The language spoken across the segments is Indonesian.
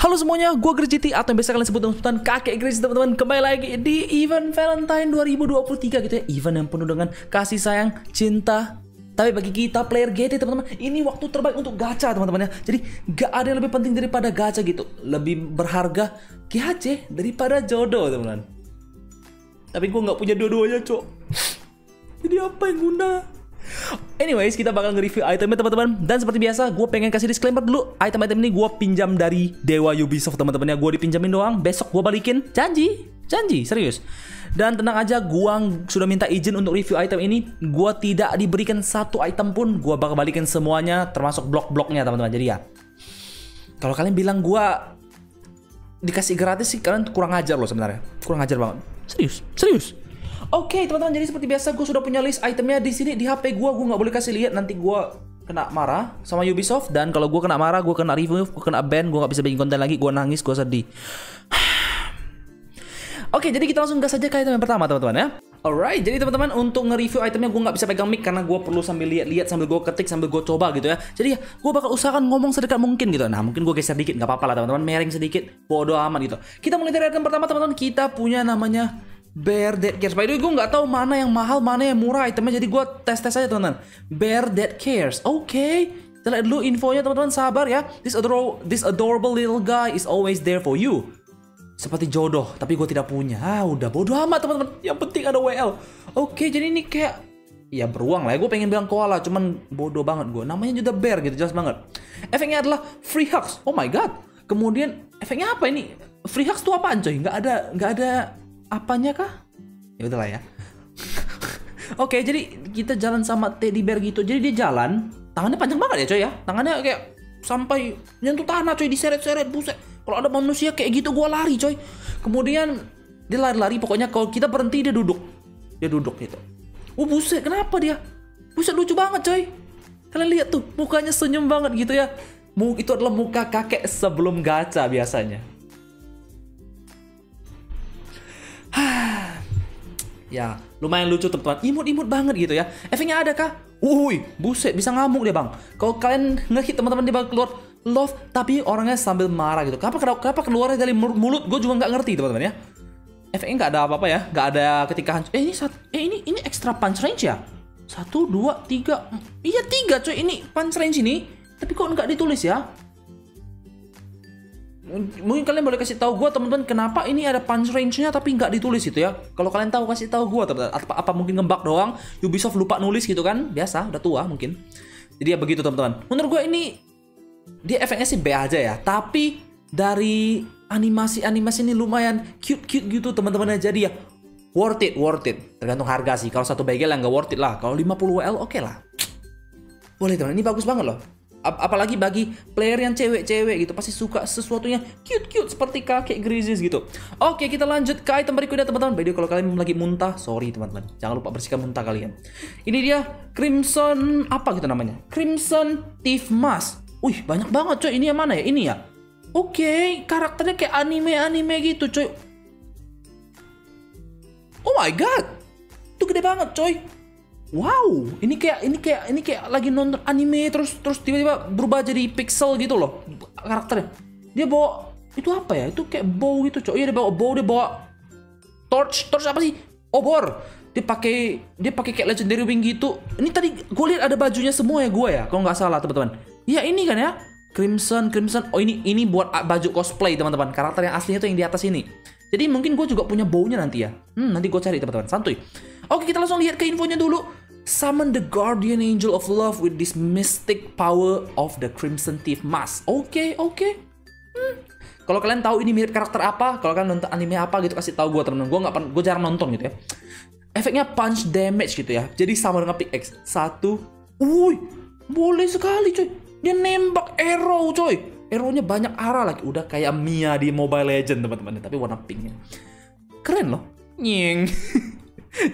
Halo semuanya, gue Gerjiti atau yang biasa kalian sebut sebutan kakek Gris teman-teman. Kembali lagi di event Valentine 2023 gitu ya. Event yang penuh dengan kasih sayang, cinta. Tapi bagi kita player GT teman-teman Ini waktu terbaik untuk gacha teman-teman ya. Jadi gak ada yang lebih penting daripada gacha gitu. Lebih berharga gacha daripada jodoh teman-teman. Tapi gue gak punya dua-duanya cok. Jadi apa yang guna? Anyways, kita bakal nge-review itemnya teman-teman. Dan seperti biasa, gue pengen kasih disclaimer dulu. Item-item ini gue pinjam dari Dewa Ubisoft teman-teman ya Gue dipinjamin doang, besok gue balikin. Janji, janji, serius. Dan tenang aja, gue sudah minta izin untuk review item ini. Gue tidak diberikan satu item pun. Gue bakal balikin semuanya, termasuk blok-bloknya teman-teman. Jadi ya, kalau kalian bilang gue dikasih gratis sih Kalian kurang ajar loh sebenarnya. Kurang ajar banget. Serius, serius Oke teman-teman jadi seperti biasa gue sudah punya list itemnya di sini di HP gue gue nggak boleh kasih lihat nanti gue kena marah sama Ubisoft dan kalau gue kena marah gue kena review gue kena ban gue nggak bisa bikin konten lagi gue nangis gue sedih. Oke jadi kita langsung gas saja ke item yang pertama teman-teman ya. Alright, jadi teman-teman untuk nge-review itemnya gue nggak bisa pegang mic karena gue perlu sambil lihat-lihat sambil gue ketik sambil gue coba gitu ya. Jadi ya gue bakal usahakan ngomong sedekat mungkin gitu. Nah mungkin gue geser dikit nggak apa-apa lah teman-teman, mering sedikit, bodo amat gitu. Kita mulai dari item pertama teman-teman, kita punya namanya Bear Dead Cares. By the way, gue nggak tahu mana yang mahal, mana yang murah itemnya. Jadi gue tes tes aja teman-teman. Bear Dead Cares. Oke. Okay. Kita lihat dulu infonya teman-teman. Sabar ya. This adorable, this adorable little guy is always there for you. Seperti jodoh, tapi gue tidak punya. Ah, udah bodoh amat teman-teman. Yang penting ada WL. Oke, okay, jadi ini kayak ya beruang lah ya. Gue pengen bilang koala, cuman bodoh banget gue. Namanya juga bear gitu, jelas banget. Efeknya adalah free hugs. Oh my god. Kemudian efeknya apa ini? Free hugs tuh apaan coy? Nggak ada, nggak ada apanya kah? Ya udahlah ya. Oke, jadi kita jalan sama teddy bear gitu. Jadi dia jalan, tangannya panjang banget ya coy ya. Tangannya kayak sampai nyentuh tanah coy, diseret-seret, buset. Kalau ada manusia kayak gitu gua lari coy. Kemudian dia lari-lari pokoknya kalau kita berhenti dia duduk. Dia duduk gitu. Oh buset, kenapa dia? Buset lucu banget coy. Kalian lihat tuh, mukanya senyum banget gitu ya. Itu adalah muka kakek sebelum gacha biasanya. Ya lumayan lucu teman-teman imut-imut banget gitu ya efeknya ada kah Wuih, buset bisa ngamuk dia bang. Kalau kalian ngehit teman-teman dia bakal keluar love, tapi orangnya sambil marah gitu. Kenapa kenapa keluarnya dari mulut? Gue juga nggak ngerti teman-teman ya. Efeknya nggak ada apa-apa ya, nggak ada ketika hancur. Eh ini sat, eh ini ini extra punch range ya? Satu, dua, tiga, iya tiga coy ini punch range ini. Tapi kok nggak ditulis ya? Mungkin kalian boleh kasih tahu gue teman-teman kenapa ini ada punch range-nya tapi nggak ditulis gitu ya? Kalau kalian tahu kasih tahu gue teman apa, apa mungkin ngembak doang Ubisoft lupa nulis gitu kan? Biasa udah tua mungkin. Jadi ya begitu teman-teman. Menurut gue ini dia efeknya sih B aja ya. Tapi dari animasi-animasi ini lumayan cute-cute gitu teman-teman jadi ya worth it worth it. Tergantung harga sih. Kalau satu bagel yang nggak worth it lah. Kalau 50 WL oke okay lah. Boleh teman ini bagus banget loh apalagi bagi player yang cewek-cewek gitu pasti suka sesuatunya cute-cute seperti kakek Grizzlies gitu. Oke, kita lanjut ke item berikutnya teman-teman. By kalau kalian lagi muntah, sorry teman-teman. Jangan lupa bersihkan muntah kalian. Ini dia Crimson apa gitu namanya? Crimson Thief Mask. Wih, banyak banget coy. Ini yang mana ya? Ini ya. Oke, karakternya kayak anime-anime gitu coy. Oh my god. Itu gede banget coy wow ini kayak ini kayak ini kayak lagi nonton anime terus terus tiba-tiba berubah jadi pixel gitu loh karakternya. Dia bawa itu apa ya? Itu kayak bow gitu cok. Iya dia bawa bow dia bawa torch. Torch apa sih? Obor. Dia pakai dia pakai kayak legendary wing gitu. Ini tadi gue lihat ada bajunya semua ya gue ya kalau nggak salah teman-teman. Ya ini kan ya? Crimson crimson. Oh ini ini buat baju cosplay teman-teman. Karakter yang aslinya tuh yang di atas ini. Jadi mungkin gue juga punya bownya nanti ya. Hmm nanti gue cari teman-teman. Santuy. Oke kita langsung lihat ke infonya dulu Summon the guardian angel of love with this mystic power of the Crimson Thief Mask. Oke, okay, oke. Okay. Hmm. Kalau kalian tahu ini mirip karakter apa, kalau kalian nonton anime apa gitu kasih tahu gue temen gue nggak gue jarang nonton gitu ya. Efeknya punch damage gitu ya. Jadi sama dengan pickaxe. Satu, wuih, boleh sekali coy. Dia nembak arrow coy. Arrow-nya banyak arah lagi. Udah kayak Mia di Mobile Legend teman-teman. Tapi warna pinknya. Keren loh. Nying.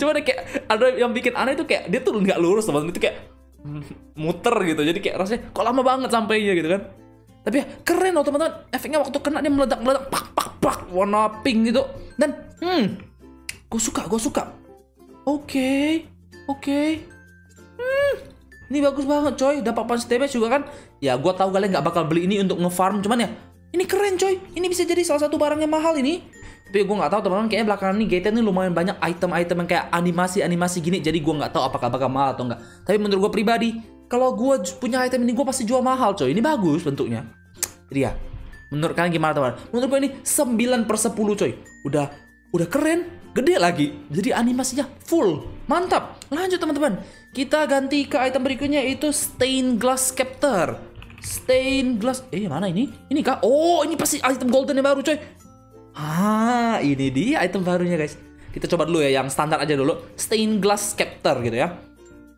Cuma ada kayak ada yang bikin aneh itu kayak dia tuh nggak lurus teman itu kayak muter gitu. Jadi kayak rasanya kok lama banget sampainya gitu kan. Tapi ya keren loh teman-teman. Efeknya waktu kena dia meledak-meledak pak pak pak warna pink gitu. Dan hmm, gue suka, gue suka. Oke, okay, oke. Okay. Hmm, ini bagus banget coy. Dapat punch damage juga kan. Ya gue tahu kalian nggak bakal beli ini untuk ngefarm. Cuman ya Ini keren coy. Ini bisa jadi salah satu barang yang mahal ini. Tapi gue nggak tahu teman-teman. Kayaknya belakangan ini GTA ini lumayan banyak item-item yang kayak animasi-animasi gini. Jadi gue nggak tahu apakah bakal mahal atau enggak. Tapi menurut gue pribadi, kalau gue punya item ini gue pasti jual mahal coy. Ini bagus bentuknya. Jadi ya, menurut kalian gimana teman? Menurut gue ini 9 per 10 coy. Udah udah keren, gede lagi. Jadi animasinya full. Mantap. Lanjut teman-teman. Kita ganti ke item berikutnya itu stained glass captor. Stained glass. Eh mana ini? Ini kah? Oh ini pasti item golden yang baru coy. Ah ini dia item barunya guys. Kita coba dulu ya yang standar aja dulu. Stained glass captor gitu ya.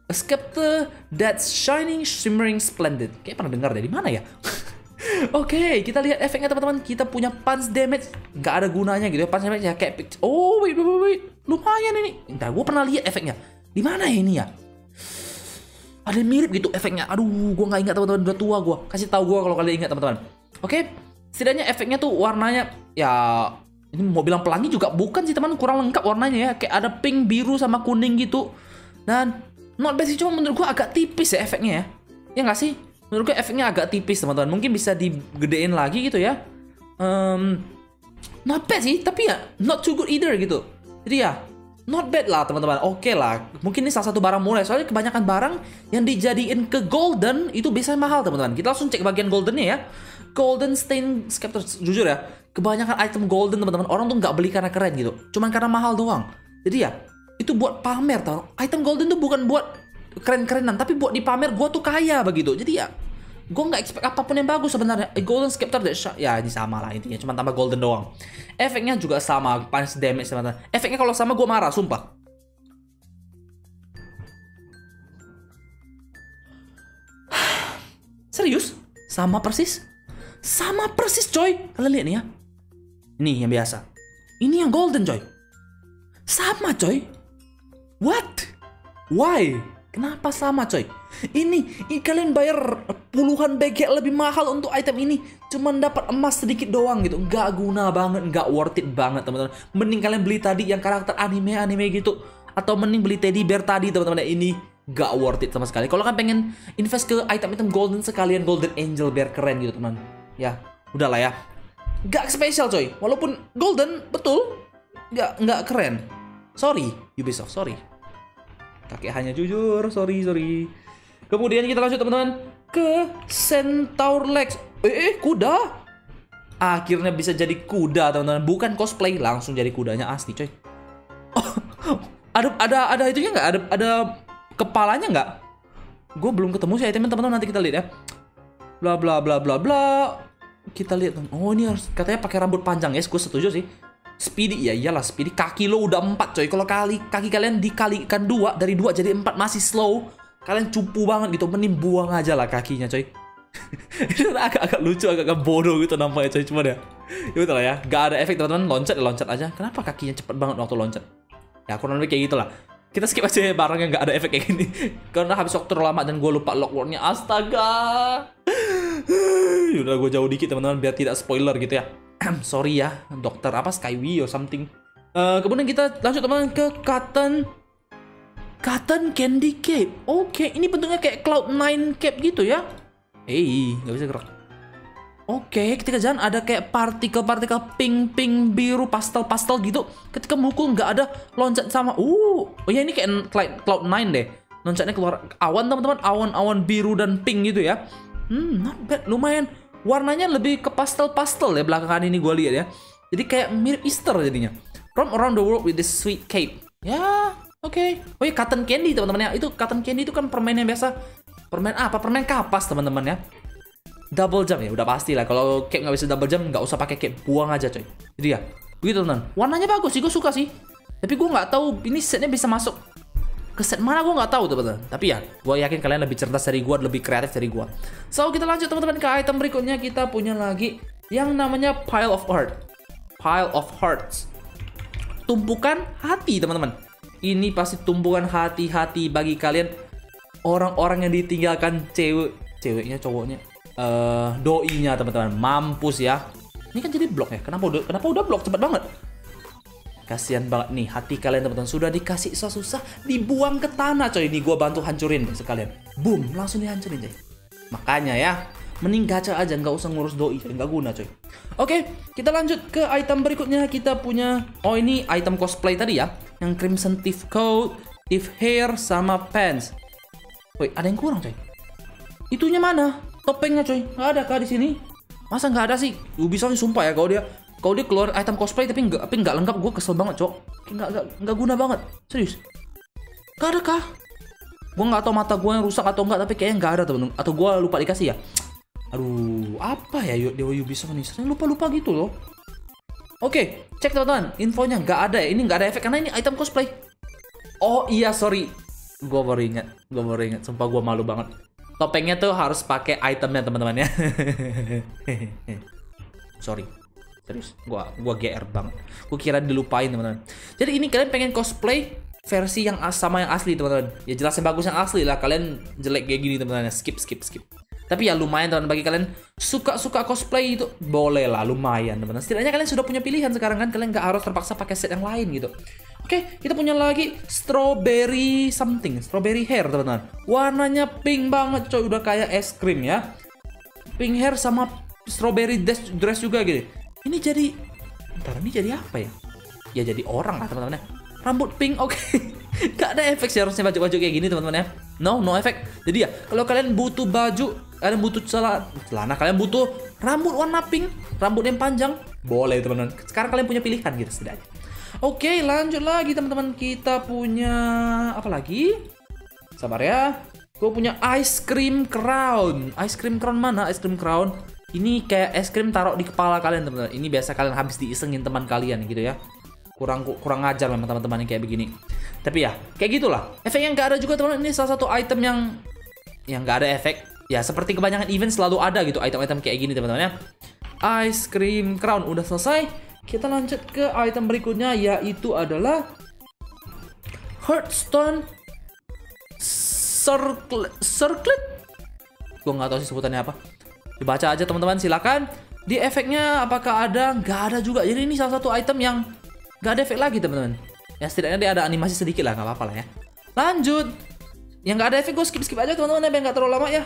A scepter that's shining, shimmering, splendid. Kayak pernah dengar dari mana ya? Oke, okay, kita lihat efeknya teman-teman. Kita punya punch damage, nggak ada gunanya gitu ya. Punch damage ya kayak oh wait, wait, wait, lumayan ini. Entar gue pernah lihat efeknya. Di mana ya ini ya? Ada mirip gitu efeknya. Aduh, gue nggak ingat teman-teman. Udah tua gue. Kasih tahu gue kalau kalian ingat teman-teman. Oke, okay? Setidaknya efeknya tuh warnanya ya ini mau bilang pelangi juga bukan sih teman kurang lengkap warnanya ya. Kayak ada pink biru sama kuning gitu. Dan not bad sih cuma menurut gue agak tipis ya efeknya ya. Ya nggak sih? Menurut gue efeknya agak tipis teman-teman. Mungkin bisa digedein lagi gitu ya. Um, not bad sih tapi ya not too good either gitu. Jadi ya not bad lah teman-teman. Oke okay lah mungkin ini salah satu barang murah. Soalnya kebanyakan barang yang dijadiin ke golden itu biasanya mahal teman-teman. Kita langsung cek bagian goldennya ya golden stain scepter jujur ya kebanyakan item golden teman-teman orang tuh nggak beli karena keren gitu. Cuman karena mahal doang. Jadi ya itu buat pamer tau. Item golden tuh bukan buat keren-kerenan tapi buat dipamer gue tuh kaya begitu. Jadi ya gue nggak expect apa pun yang bagus sebenarnya. A golden scepter ya ini sama lah intinya cuma tambah golden doang. Efeknya juga sama punch damage teman efeknya kalau sama gue marah sumpah. Serius? Sama persis sama persis coy. Kalian lihat nih ya. Ini yang biasa. Ini yang golden coy. Sama coy. What? Why? Kenapa sama coy? Ini, ini kalian bayar puluhan BG lebih mahal untuk item ini. Cuman dapat emas sedikit doang gitu. Gak guna banget, gak worth it banget teman-teman. Mending kalian beli tadi yang karakter anime-anime gitu. Atau mending beli teddy bear tadi teman-teman. Ini gak worth it sama sekali. Kalau kan pengen invest ke item-item golden sekalian Golden angel bear keren gitu teman Ya, udahlah ya Gak spesial coy Walaupun golden, betul Gak, gak keren Sorry, Ubisoft, sorry. Kakek hanya jujur, sorry, sorry. Kemudian kita lanjut teman-teman ke Centaur Lex. Eh, eh, kuda. Akhirnya bisa jadi kuda teman-teman. Bukan cosplay, langsung jadi kudanya asli coy. Oh, ada ada ada itunya nggak? Ada ada kepalanya nggak? Gue belum ketemu sih teman-teman nanti kita lihat ya. Bla bla bla bla bla. Kita lihat. Oh ini harus katanya pakai rambut panjang. Ya. Gue setuju sih. Speedy ya iyalah Speedy. Kaki lo udah empat coy. Kalau kali kaki kalian dikalikan dua dari dua jadi empat masih slow. Kalian cupu banget gitu mending buang aja lah kakinya coy. Itu agak-agak lucu agak-agak bodoh gitu nampaknya coy. Cuma ya betul lah ya. Gak ada efek teman-teman. Loncat ya loncat aja. Kenapa kakinya cepet banget waktu loncat? Ya kurang lebih kayak gitulah. Kita skip aja ya barang yang gak ada efek kayak gini. Karena habis waktu lama dan gue lupa lock wordnya astaga udah gue jauh dikit teman-teman biar tidak spoiler gitu ya sorry ya dokter apa Skyway or something uh, kemudian kita lanjut teman ke cotton cotton candy cape oke okay, ini bentuknya kayak cloud nine cape gitu ya hey, nggak bisa gerak Oke, okay, ketika jalan ada kayak partikel-partikel pink, pink, biru, pastel-pastel gitu. Ketika mukul nggak ada loncat sama. Uh, oh ya ini kayak cloud nine deh. Loncatnya keluar awan teman-teman, awan-awan biru dan pink gitu ya. Hmm, not bad, lumayan warnanya lebih ke pastel-pastel ya belakangan ini gue lihat ya. Jadi kayak mirip Easter jadinya. From around the world with this sweet cake. Ya, oke. Okay. Oh ya, cotton candy teman-teman ya. Itu cotton candy itu kan permen yang biasa. Permen apa? Permen kapas teman-teman ya. Double jump ya, udah pasti lah. Kalau cake nggak bisa double jump, nggak usah pakai cake, buang aja coy. Jadi ya, begitu teman. Warnanya bagus sih, gue suka sih. Tapi gue nggak tahu ini setnya bisa masuk ke set mana gue nggak tahu teman-teman. Tapi ya gue yakin kalian lebih cerdas dari gue lebih kreatif dari gue so kita lanjut teman-teman ke item berikutnya. Kita punya lagi yang namanya pile of heart. Pile of hearts. Tumpukan hati teman-teman. Ini pasti tumpukan hati-hati bagi kalian. Orang-orang yang ditinggalkan cewek ceweknya cowoknya. Uh, doinya teman-teman. Mampus ya. Ini kan jadi blok ya? Kenapa udah kenapa udah blok? Cepat banget Kasihan banget nih hati kalian teman-teman sudah dikasih susah-susah dibuang ke tanah coy. Ini gue bantu hancurin sekalian. Boom, langsung dihancurin coy. Makanya ya, Mending gacha aja, nggak usah ngurus doi, nggak guna coy. Oke, kita lanjut ke item berikutnya. Kita punya, oh ini item cosplay tadi ya, yang Crimson Thief Coat, Thief Hair, sama pants. Wait, ada yang kurang coy. Itunya mana? Topengnya coy, nggak ada kah di sini? Masa nggak ada sih? Ubisoft sumpah ya kalau dia kalau dia keluar item cosplay tapi nggak tapi nggak lengkap, gue kesel banget cok. Nggak nggak nggak guna banget, serius. Gak ada kah? Gue nggak tahu mata gue yang rusak atau enggak, tapi kayaknya nggak ada temen. Atau gue lupa dikasih ya. Aduh, apa ya Dewa Ubisoft nih? Sering lupa-lupa gitu loh. Oke, cek teman-teman. Infonya nggak ada ya. Ini nggak ada efek karena ini item cosplay. Oh iya, sorry. Gue baru ingat. Gue baru ingat. Sumpah gue malu banget. Topengnya tuh harus pakai itemnya teman-teman ya. sorry. Terus gua gua GR banget. Gua kira dilupain teman-teman. Jadi ini kalian pengen cosplay versi yang sama yang asli teman-teman. Ya jelasnya bagus yang asli lah. Kalian jelek kayak gini teman-teman. Skip skip skip. Tapi ya lumayan teman bagi kalian suka-suka cosplay itu boleh lah lumayan teman-teman. Setidaknya kalian sudah punya pilihan sekarang kan kalian nggak harus terpaksa pakai set yang lain gitu. Oke, kita punya lagi strawberry something, strawberry hair teman-teman. Warnanya pink banget coy, udah kayak es krim ya. Pink hair sama strawberry dress juga gitu. Ini jadi, ntar ini jadi apa ya? Ya jadi orang lah teman-teman ya. Rambut pink, oke. Okay. Gak ada efek sih harusnya baju-baju kayak gini teman-teman ya. No, no efek. Jadi ya, kalau kalian butuh baju, kalian butuh celana, celana kalian butuh rambut warna pink, rambut yang panjang, boleh teman-teman. Sekarang kalian punya pilihan gitu setidaknya. Oke, lanjut lagi teman-teman. Kita punya apa lagi? Sabar ya. Gue punya ice cream crown. Ice cream crown mana? Ice cream crown. Ini kayak es krim taruh di kepala kalian teman-teman. Ini biasa kalian habis diisengin teman kalian gitu ya. Kurang kurang ngajar memang teman-teman yang kayak begini. Tapi ya, kayak gitulah. Efek yang gak ada juga teman-teman. Ini salah satu item yang yang gak ada efek. Ya seperti kebanyakan event selalu ada gitu item-item kayak gini teman-teman ya. Ice cream crown udah selesai. Kita lanjut ke item berikutnya yaitu adalah Hearthstone Circle Circlet. Gue nggak tahu sih sebutannya apa. Dibaca aja teman-teman silakan. Di efeknya apakah ada? Nggak ada juga. Jadi ini salah satu item yang nggak ada efek lagi teman-teman. Ya setidaknya dia ada animasi sedikit lah, nggak apa-apa lah ya. Lanjut. Yang nggak ada efek gue skip skip aja teman-teman ya biar nggak terlalu lama ya.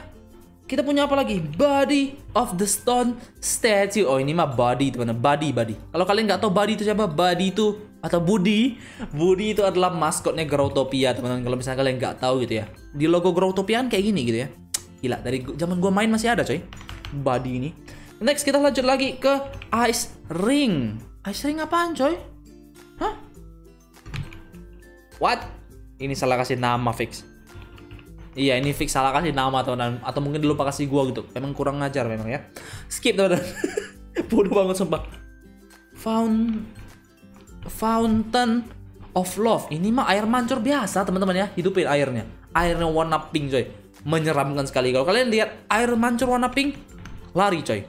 Kita punya apa lagi? Body of the Stone Statue. Oh ini mah body teman-teman. Body, body. Kalau kalian nggak tahu body itu siapa? Body itu atau Budi. Budi itu adalah maskotnya Growtopia teman-teman. Kalau misalnya kalian nggak tahu gitu ya. Di logo Growtopian kayak gini gitu ya. Gila dari zaman gua main masih ada coy. Body ini. Next kita lanjut lagi ke Ice Ring. Ice Ring apaan coy? Hah? What? Ini salah kasih nama fix. Iya ini fix salah kasih nama teman atau mungkin lupa kasih gua gitu. Memang kurang ngajar memang ya. Skip teman-teman. Bodoh banget sumpah. Found Fountain of Love. Ini mah air mancur biasa teman-teman ya. Hidupin airnya. Airnya warna pink coy. Menyeramkan sekali. Kalau kalian lihat air mancur warna pink, lari coy.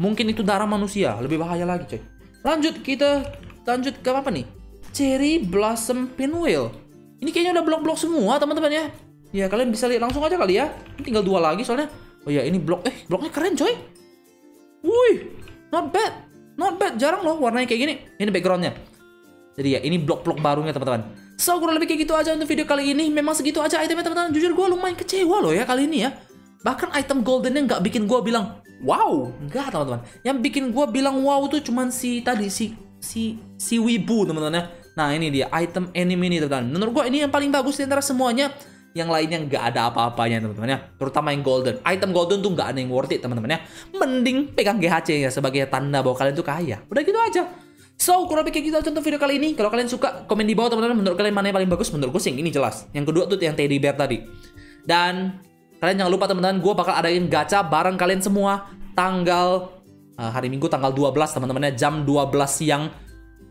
Mungkin itu darah manusia. Lebih bahaya lagi coy. Lanjut kita lanjut ke apa nih? Cherry Blossom Pinwheel. Ini kayaknya udah blok-blok semua teman-teman ya. Ya kalian bisa lihat langsung aja kali ya. Ini tinggal dua lagi soalnya. Oh ya ini blok eh bloknya keren coy. Wih, not bad. Not bad, jarang loh warnanya kayak gini. Ini backgroundnya. Jadi ya ini blok-blok barunya teman-teman. So kurang lebih kayak gitu aja untuk video kali ini. Memang segitu aja itemnya teman-teman. Jujur gue lumayan kecewa loh ya kali ini ya. Bahkan item goldennya nggak bikin gue bilang wow, nggak teman-teman. Yang bikin gue bilang wow tuh cuman si tadi si si si wibu teman-teman ya. Nah ini dia item anime ini teman-teman. Menurut gue ini yang paling bagus di antara semuanya yang lainnya nggak ada apa-apanya teman-teman ya terutama yang golden item golden tuh nggak ada yang worth it teman-teman ya mending pegang GHC ya sebagai tanda bahwa kalian tuh kaya udah gitu aja So, kurang lebih kayak gitu untuk video kali ini. Kalau kalian suka, komen di bawah teman-teman. Menurut kalian mana yang paling bagus? Menurut gue sih ini jelas. Yang kedua tuh yang teddy bear tadi. Dan kalian jangan lupa teman-teman, gue bakal adain gacha bareng kalian semua tanggal uh, hari Minggu tanggal 12 teman-temannya jam 12 siang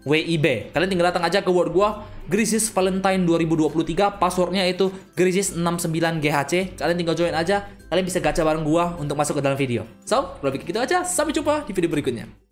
WIB. Kalian tinggal datang aja ke word gua Grisis Valentine 2023. Passwordnya itu Grisis69GHC. Kalian tinggal join aja. Kalian bisa gacha bareng gua untuk masuk ke dalam video. So, kalau begitu aja. Sampai jumpa di video berikutnya.